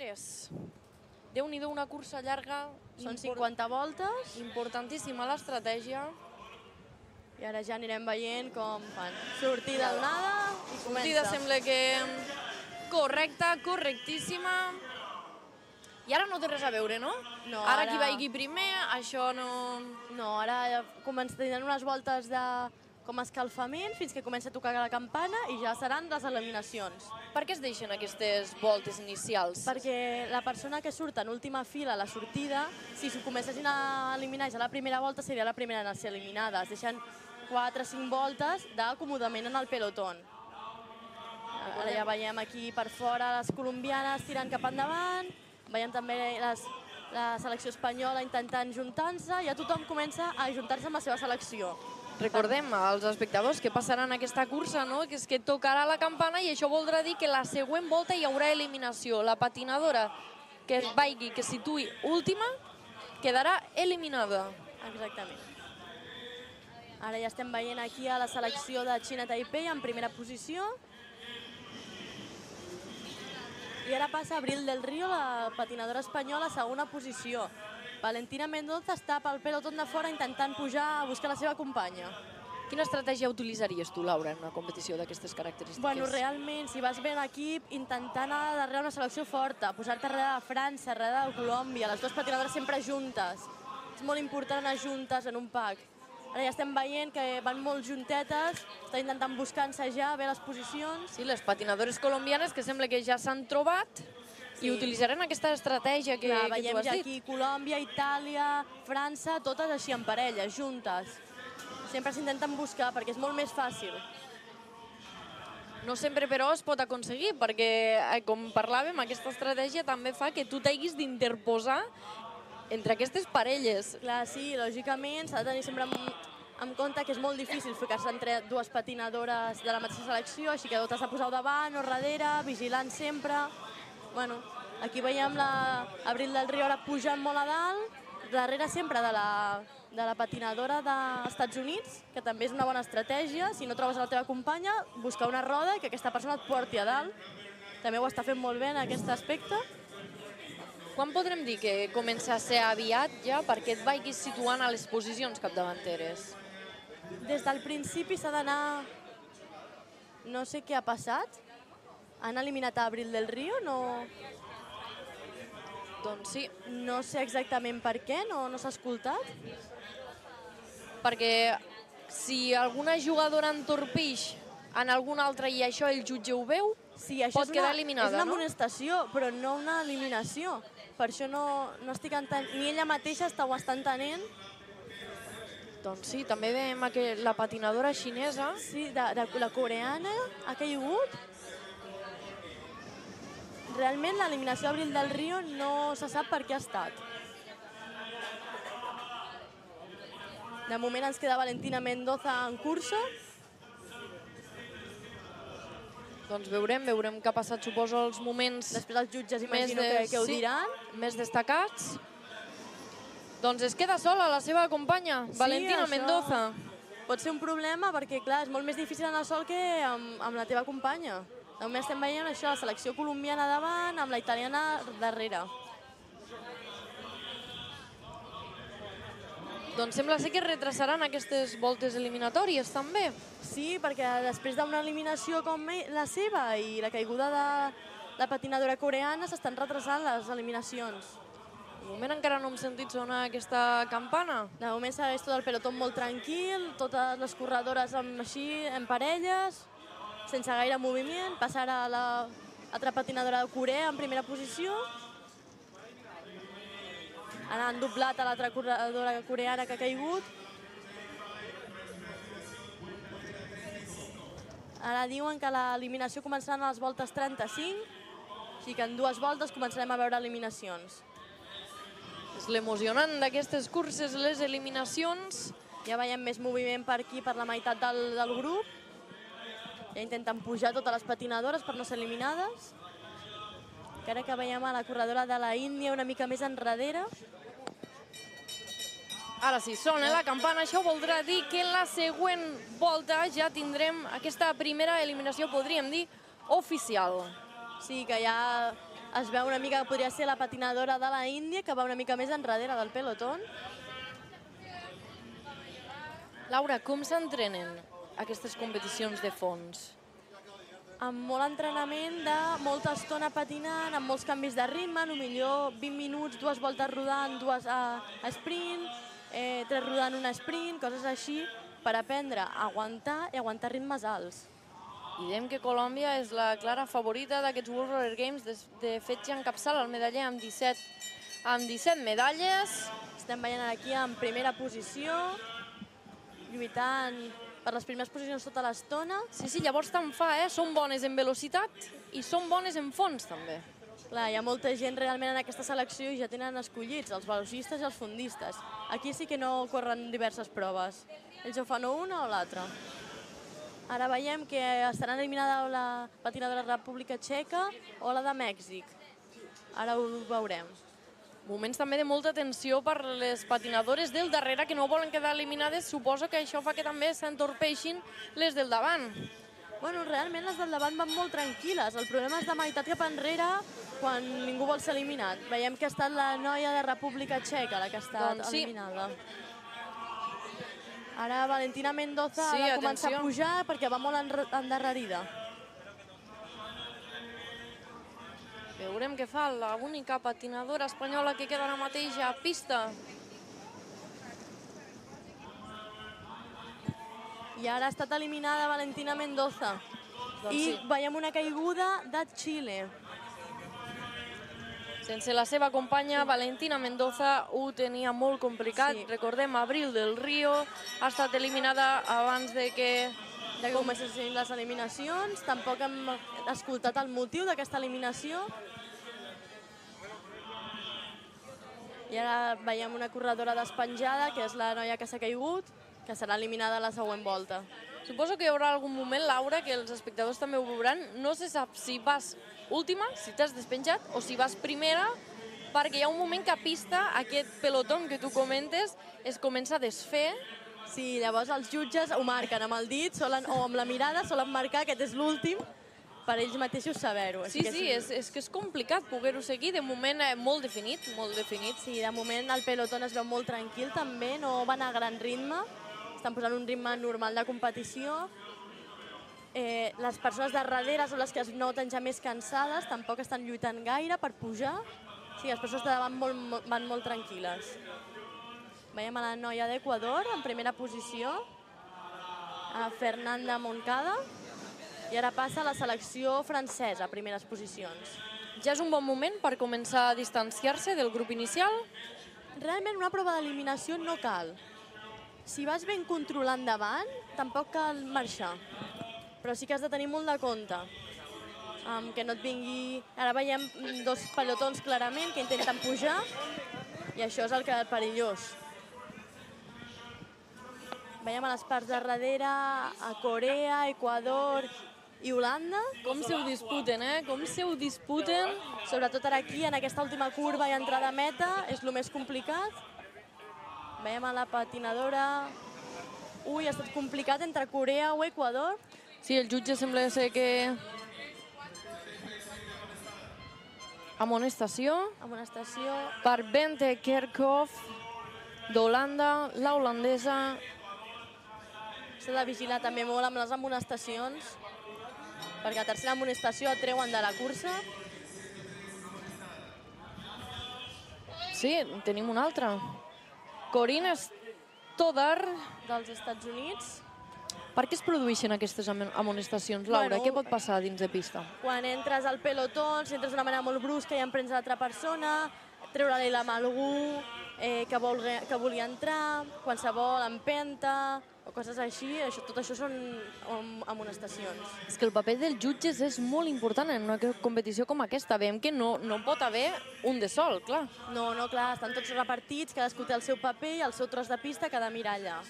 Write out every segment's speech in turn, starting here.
metres. Déu-n'hi-do, una cursa llarga. Són import- 50 voltes Importantíssima l'estratègia. i ara ja anirem veient com fan. Sortida donada i Sortida comença. sembla que correcta, correctíssima. I ara no té res a veure, no? No, ara, ara- qui vagi primer, això no... No, ara ja comença, tindran unes voltes de com a escalfament fins que comença a tocar la campana i ja seran les eliminacions. Per què es deixen aquestes voltes inicials? Perquè la persona que surt en última fila a la sortida, si s'ho comencessin a eliminar ja la primera volta, seria la primera en ser eliminada. Es deixen 4 o 5 voltes d'acomodament en el pelotón. Ara ja veiem aquí per fora les colombianes tirant cap endavant, veiem també les, la selecció espanyola intentant juntar-se, ja tothom comença a juntar-se amb la seva selecció. Recordem als espectadors que passaran aquesta cursa, no? que és que tocarà la campana i això voldrà dir que la següent volta hi haurà eliminació. La patinadora que es vagi, que situï última, quedarà eliminada. Exactament. Ara ja estem veient aquí a la selecció de Xina Taipei en primera posició. I ara passa Abril del Río, la patinadora espanyola, a segona posició. Valentina Mendoza està pel pelotón de fora intentant pujar a buscar la seva companya. Quina estratègia utilitzaries tu, Laura, en una competició d'aquestes característiques? Bueno, realment, si vas bé en equip, intentant anar darrere una selecció forta, posar-te darrere de França, darrere de Colòmbia, les dues patinadores sempre juntes. És molt important anar juntes en un pack. Ara ja estem veient que van molt juntetes, estan intentant buscar ensejar bé les posicions. Sí, les patinadores colombianes que sembla que ja s'han trobat Sí. i utilitzaran aquesta estratègia que, Clar, que tu has ja dit. aquí Colòmbia, Itàlia, França, totes així en parelles, juntes. Sempre s'intenten buscar perquè és molt més fàcil. No sempre, però, es pot aconseguir, perquè, eh, com parlàvem, aquesta estratègia també fa que tu t'haguis d'interposar entre aquestes parelles. Clar, sí, lògicament s'ha de tenir sempre en, en compte que és molt difícil ficar-se entre dues patinadores de la mateixa selecció, així que t'has de posar davant o darrere, vigilant sempre. Bueno, aquí veiem la Abril del Río ara pujant molt a dalt, darrere sempre de la, de la patinadora dels Estats Units, que també és una bona estratègia. Si no trobes la teva companya, buscar una roda i que aquesta persona et porti a dalt. També ho està fent molt bé en aquest aspecte. Quan podrem dir que comença a ser aviat ja perquè et vagis situant a les posicions capdavanteres? Des del principi s'ha d'anar... No sé què ha passat. Han eliminat a Abril del Río? No, Doncs sí, no sé exactament per què, no, no s'ha escoltat. perquè si alguna jugadora entorpeix en alguna altra i això el jutge ho veu, Sí, això Pot és quedar una, eliminada, és una no? amonestació, però no una eliminació. Per això no, no estic entenent, ni ella mateixa està, ho està entenent. doncs sí, també veiem que la patinadora xinesa Sí, de, de la coreana ha caigut. Realment l'eliminació d'Abril del Río no se sap per què ha estat. De moment ens queda Valentina Mendoza en cursa. Doncs veurem, veurem què ha passat, suposo, els moments Després els jutges imagino que, que ho sí, diran. més destacats. Doncs es queda sola la seva companya, Sí, Valentina això Mendoza. Pot ser un problema perquè, clar, és molt més difícil anar sol que amb, amb la teva companya. De moment estem veient això, la selecció colombiana davant, amb la italiana darrere. Doncs sembla ser que retrasaran aquestes voltes eliminatòries també. Sí, perquè després d'una eliminació com e- la seva i la caiguda de la patinadora coreana s'estan retrasant les eliminacions. De moment encara no hem sentit sonar aquesta campana. De moment segueix tot el pelotó molt tranquil, totes les corredores amb, així, en parelles, sense gaire moviment, passar a la altra patinadora de Corea en primera posició. Han doblat a l'altra corredora coreana que ha caigut. Ara diuen que l'eliminació començarà a les voltes 35, així que en dues voltes començarem a veure eliminacions. És l'emocionant d'aquestes curses, les eliminacions. Ja veiem més moviment per aquí, per la meitat del, del grup. Ja intenten pujar totes les patinadores per no ser eliminades. Encara que veiem a la corredora de la Índia una mica més enrere. Ara sí, sona la campana, això voldrà dir que en la següent volta ja tindrem aquesta primera eliminació, podríem dir, oficial. Sí, que ja es veu una mica que podria ser la patinadora de la Índia, que va una mica més enrere del pelotón. Laura, com s'entrenen aquestes competicions de fons? amb molt entrenament de molta estona patinant, amb molts canvis de ritme, millor 20 minuts, dues voltes rodant, dues a, a sprint, eh, tres rodant una sprint, coses així, per aprendre a aguantar i aguantar ritmes alts. I diem que Colòmbia és la clara favorita d'aquests World Roller Games. De, de fet, ja encapçala el medaller amb 17, amb 17 medalles. Estem veient aquí en primera posició, lluitant per les primeres posicions tota l'estona. Sí, sí, llavors tant fa, eh? Són bones en velocitat i són bones en fons, també. Clar, hi ha molta gent realment en aquesta selecció i ja tenen escollits els velocistes i els fundistes. Aquí sí que no corren diverses proves. Ells ho fan una o l'altra. Ara veiem que estarà eliminada la patinadora de la República Txeca o la de Mèxic. Ara ho veurem. Moments també de molta tensió per les patinadores del darrere que no volen quedar eliminades. Suposo que això fa que també s'entorpeixin les del davant. Bueno, realment les del davant van molt tranquil·les. El problema és de meitat cap enrere quan ningú vol ser eliminat. Veiem que ha estat la noia de República Txeca la que ha estat Doncs sí. eliminada. Ara Valentina Mendoza Sí, ha de començar atenció. a pujar perquè va molt endarrerida. Veurem què fa l'única patinadora espanyola que queda ara mateix a pista. I ara ha estat eliminada Valentina Mendoza. Doncs I sí. veiem una caiguda de Xile. Sense la seva companya, Valentina Mendoza, ho tenia molt complicat. Sí. Recordem, Abril del Río ha estat eliminada abans de que... De que comencessin les eliminacions. Tampoc hem escoltat el motiu d'aquesta eliminació. I ara veiem una corredora despenjada, que és la noia que s'ha caigut, que serà eliminada a la següent volta. Suposo que hi haurà algun moment, Laura, que els espectadors també ho veuran. No se sap si vas última, si t'has despenjat, o si vas primera, perquè hi ha un moment que a pista aquest pelotó que tu comentes es comença a desfer Sí, llavors els jutges ho marquen amb el dit solen, o amb la mirada, solen marcar aquest és l'últim per ells mateixos saber-ho. Sí, sí, és, és que és complicat poder-ho seguir. De moment eh, molt definit, molt definit. Sí, de moment el pelotón es veu molt tranquil també, no van a gran ritme, estan posant un ritme normal de competició. Eh, les persones de darrere són les que es noten ja més cansades, tampoc estan lluitant gaire per pujar. Sí, les persones de davant molt, molt, van molt tranquil·les. Veiem a la noia d'Equador en primera posició, a Fernanda Moncada, i ara passa a la selecció francesa, primeres posicions. Ja és un bon moment per començar a distanciar-se del grup inicial. Realment una prova d'eliminació no cal. Si vas ben controlant davant, tampoc cal marxar. Però sí que has de tenir molt de compte. Um, que no et vingui... Ara veiem dos pelotons clarament que intenten pujar i això és el que és perillós. Veiem a les parts de darrere a Corea, Equador i Holanda. Com se ho disputen, eh? Com se ho disputen. Sobretot ara aquí, en aquesta última curva i entrada a meta, és el més complicat. Veiem a la patinadora... Ui, ha estat complicat entre Corea o Equador. Sí, el jutge sembla ser que... Amonestació Amonestació. per Bente Kerkhoff d'Holanda, la holandesa. S'ha de vigilar també molt amb les amonestacions, perquè a tercera amonestació et treuen de la cursa. Sí, tenim una altra. Corinne Stoddard. dels Estats Units. Per què es produeixen aquestes am- amonestacions, Laura? Bueno, Què pot passar dins de pista? Quan entres al pelotó, si entres d'una manera molt brusca i emprens l'altra persona, treure-li la mà a algú eh, que, vol, que volia entrar, qualsevol empenta o coses així, això, tot això són am- amonestacions. És que el paper dels jutges és molt important en una competició com aquesta. Veiem que no, no pot haver un de sol, clar. No, no, clar, estan tots repartits, cadascú té el seu paper i el seu tros de pista de mirar allà.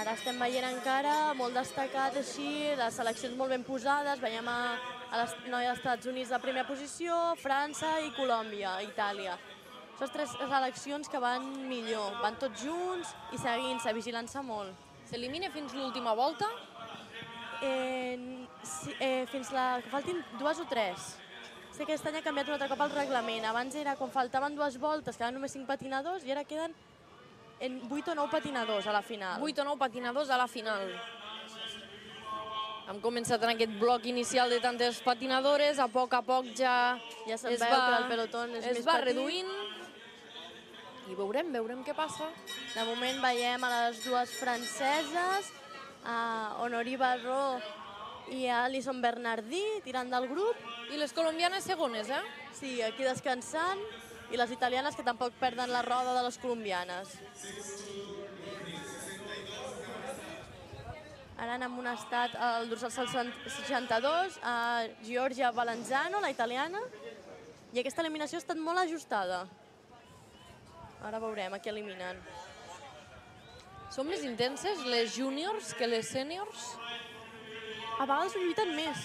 Ara estem veient encara molt destacat així, les seleccions molt ben posades, veiem a, a les noies dels Estats Units a primera posició, França i Colòmbia, Itàlia. Són tres seleccions que van millor, van tots junts i seguint-se, vigilant-se molt. S'elimina fins l'última volta? Eh, sí, eh, fins la, que faltin dues o tres. sé que aquest any ha canviat un altre cop el reglament. Abans era quan faltaven dues voltes, quedaven només cinc patinadors, i ara queden en 8 o 9 patinadors a la final. 8 o 9 patinadors a la final. Hem començat en aquest bloc inicial de tantes patinadores, a poc a poc ja, Ja se'n veu va, que el és es més va petit. reduint. I veurem, veurem què passa. De moment veiem a les dues franceses, a Honorí Barró i a Alison Bernardí tirant del grup. I les colombianes segones, eh? Sí, aquí descansant. I les italianes que tampoc perden la roda de les colombianes. Ara un estat al dorsal 62, a Giorgia Valenzano, la italiana. I aquesta eliminació ha estat molt ajustada. Ara veurem a qui eliminen. Són més intenses les júniors que les sèniors? A vegades ho lluiten més.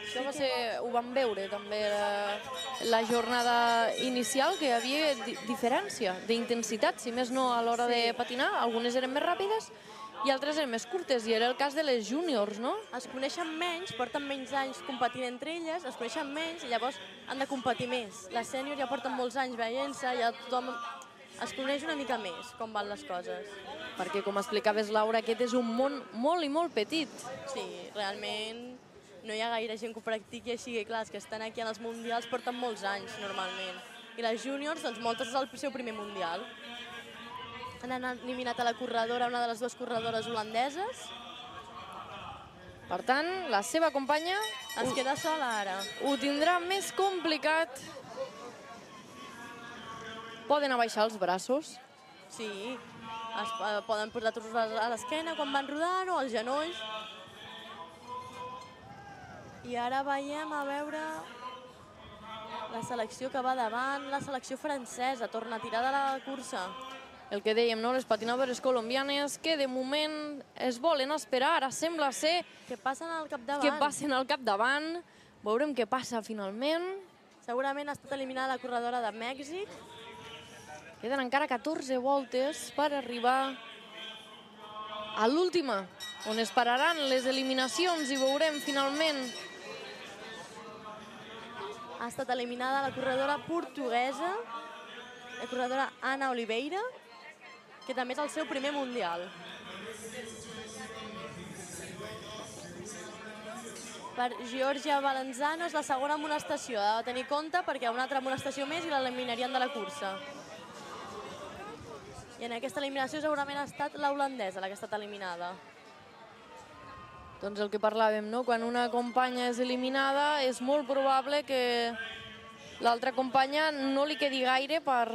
Això va ser, ho vam veure també la, la jornada inicial, que hi havia di diferència d'intensitat, si més no a l'hora de patinar. Algunes eren més ràpides i altres eren més curtes, i era el cas de les júniors, no? Es coneixen menys, porten menys anys competint entre elles, es coneixen menys i llavors han de competir més. Les sèniors ja porten molts anys veient-se, ja tothom es coneix una mica més com van les coses. Perquè, com explicaves, Laura, aquest és un món molt i molt petit. Sí, realment no hi ha gaire gent que ho practiqui així, que clar, els que estan aquí en els mundials porten molts anys, normalment. I les júniors, doncs moltes és el seu primer mundial. Han eliminat a la corredora, una de les dues corredores holandeses. Per tant, la seva companya Es queda sola ara. ho tindrà més complicat. Poden abaixar els braços. Sí, es eh, poden posar trossos a l'esquena quan van rodant o als genolls. I ara veiem a veure la selecció que va davant, la selecció francesa, torna a tirar de la cursa. El que dèiem, no? les patinadores colombianes que de moment es volen esperar. Ara sembla ser Que passen al capdavant. que passen al capdavant. Veurem què passa finalment. Segurament ha estat eliminada la corredora de Mèxic. Queden encara 14 voltes per arribar a l'última, on es pararan les eliminacions i veurem finalment Ha estat eliminada la corredora portuguesa, la corredora Ana Oliveira, que també és el seu primer mundial. Per Giorgia Valenzano és la segona amonestació. Ha de tenir compte perquè hi ha una altra amonestació més i l'eliminarien de la cursa. I en aquesta eliminació segurament ha estat la holandesa la que ha estat eliminada. doncs el que parlàvem, no? quan una companya és eliminada és molt probable que l'altra companya no li quedi gaire per,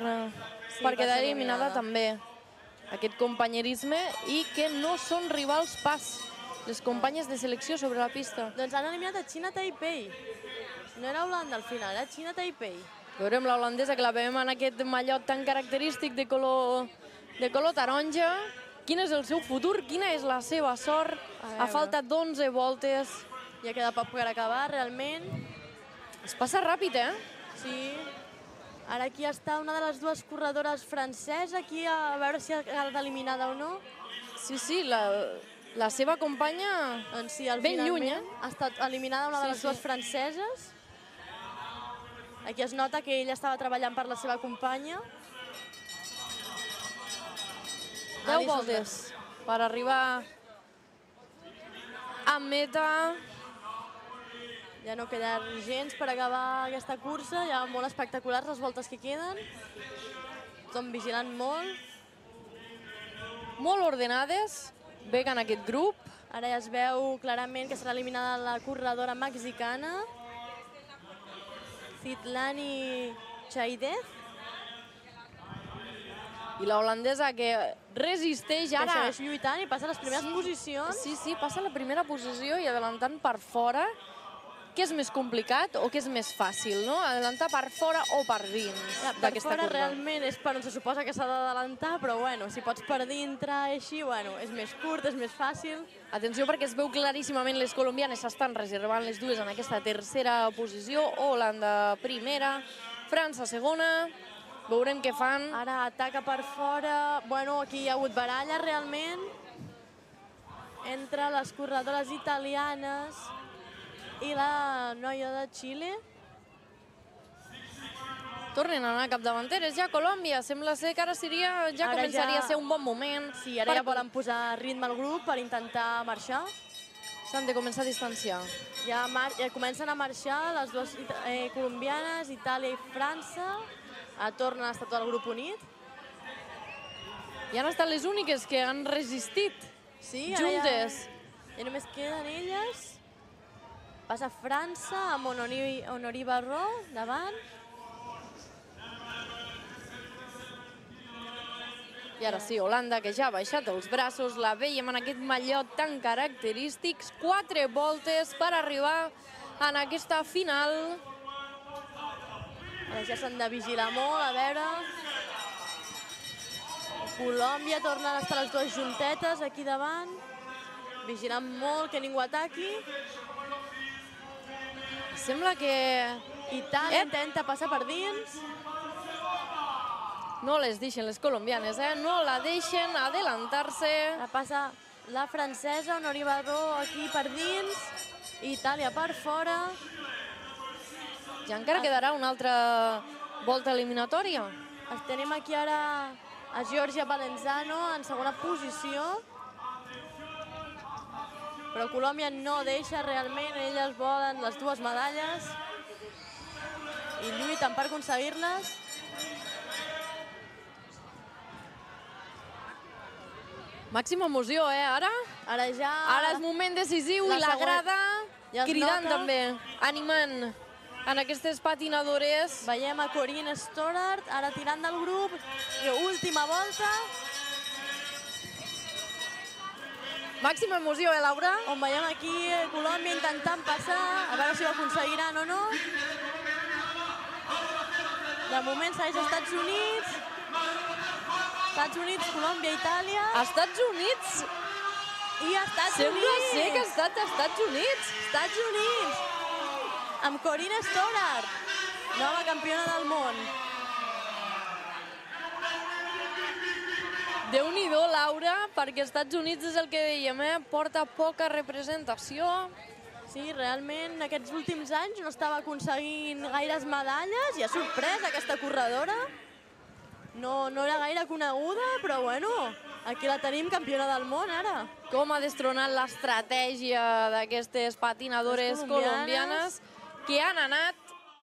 Sí, per quedar eliminada eliminada. també. Aquest companyerisme i que no són rivals pas les companyes de selecció sobre la pista. Doncs han eliminat a Xina Taipei. No era Holanda al final, era Xina Taipei. Veurem la holandesa que la veiem en aquest mallot tan característic de color, de color taronja. Quin és el seu futur? Quina és la seva sort? A Ha veure. faltat 11 voltes. Ja queda poc per acabar, realment. Es passa ràpid, eh? Sí. Ara aquí està una de les dues corredores francesa, aquí a veure si ha quedat eliminada o no. Sí, sí, la, la seva companya... Doncs sí, al Ben lluny, eh? ha estat eliminada una de Sí, les sí. dues franceses. Aquí es nota que ella estava treballant per la seva companya. 10 Alison voltes per arribar a meta. Ja no queda gens per acabar aquesta cursa, ja molt espectaculars les voltes que queden. Tothom vigilant molt. Molt ordenades. Vegan aquest grup. Ara ja es veu clarament que serà eliminada la corredora mexicana, Citlani Chaidez, I la holandesa que resisteix que ara. segueix lluitant i passa les primeres posicions. Sí, sí, passa la primera posició i adelantant per fora. Què és més complicat o què és més fàcil, no? Adelantar per fora o per dins Ja, per fora curva. realment és per on se suposa que s'ha d'adelantar, però bueno, si pots per dintre així, bueno, és més curt, és més fàcil. Atenció perquè es veu claríssimament les colombianes s'estan reservant les dues en aquesta tercera posició. Holanda primera, França segona. Veurem què fan. Ara ataca per fora. Bueno, aquí hi ha hagut baralla realment entre les corredores italianes. I la noia de Xile, Tornen a anar capdavanteres ja Colòmbia. Sembla ser que ara seria, ja Ara començaria ja- a ser un bon moment. sí, ara per- ja volen posar ritme al grup per intentar marxar. S'han de començar a distanciar. Ja, mar ja comencen a marxar les dues eh, colombianes, Itàlia i França. A tornen a estar tot el grup unit. I han estat les úniques que han resistit Sí, juntes. Ja, ja només queden elles. Passa França amb Honori, Honori Barró davant. I ara sí, Holanda, que ja ha baixat els braços, la veiem en aquest mallot tan característics. Quatre voltes per arribar en aquesta final. Ara ja s'han de vigilar molt, a veure... Colòmbia tornen a estar les dues juntetes aquí davant. Vigilant molt que ningú ataqui. Sembla que Itàlia Ep. intenta passar per dins. no les deixen les colombianes, eh? No la deixen adelantar-se. Ara passa la francesa, Honori Barró aquí per dins. Itàlia per fora. Ja encara quedarà una altra volta eliminatòria. Tenim aquí ara a Giorgia Valenzano en segona posició. Però Colòmbia no deixa realment, elles volen les dues medalles i lluiten per aconseguir-les. Màxima emoció, eh, ara? Ara ja... Ara és moment decisiu La i la grada ja cridant nota. també, animant en aquestes patinadores. Veiem a Corinne Stoddard, ara tirant del grup. I última volta, Màxima emoció, eh, Laura? on veiem aquí eh, Colòmbia intentant passar, a veure si ho aconseguiran o no. De moment segueix Estats Units. Estats Units, Colòmbia, Itàlia Estats Units? i Estats Sembla Units. ser que ha estat als Estats Units. Estats Units, amb Corinne Stoddard, nova campiona del món. Déu-n'hi-do, Laura, perquè Estats Units és el que dèiem, eh? Porta poca representació. Sí, realment aquests últims anys no estava aconseguint gaires medalles i ha sorprès aquesta corredora. No, no era gaire coneguda, però bueno, aquí la tenim campiona del món ara. Com ha destronat l'estratègia d'aquestes patinadores colombianes. colombianes que han anat